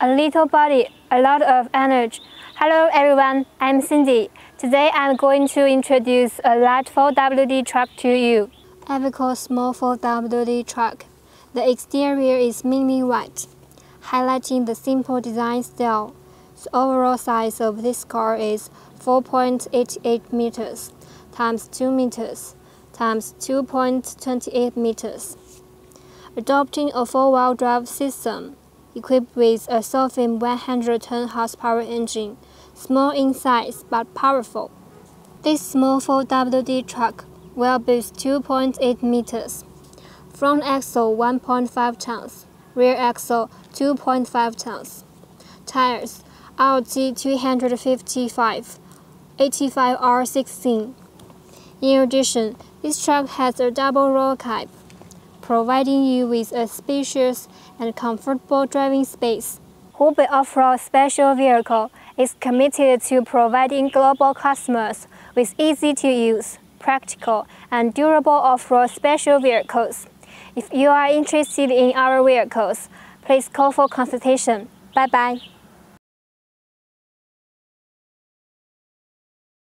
a little body, a lot of energy. Hello everyone, I'm Cindy. Today I'm going to introduce a light 4WD truck to you. Iveco small 4WD truck. The exterior is mainly white, highlighting the simple design style. The overall size of this car is 4.88 meters times 2 meters times 2.28 meters. Adopting a four-wheel drive system equipped with a Sofim 110 horsepower engine, small in size but powerful. This small 4WD truck wheelbase 2.8 meters. Front axle 1.5 tons, rear axle 2.5 tons. Tires RT 255, 85R16. In addition, this truck has a double row cab, providing you with a spacious and comfortable driving space. Hubei Off-Road Special Vehicle is committed to providing global customers with easy-to-use, practical, and durable off-road special vehicles. If you are interested in our vehicles, please call for consultation. Bye-bye.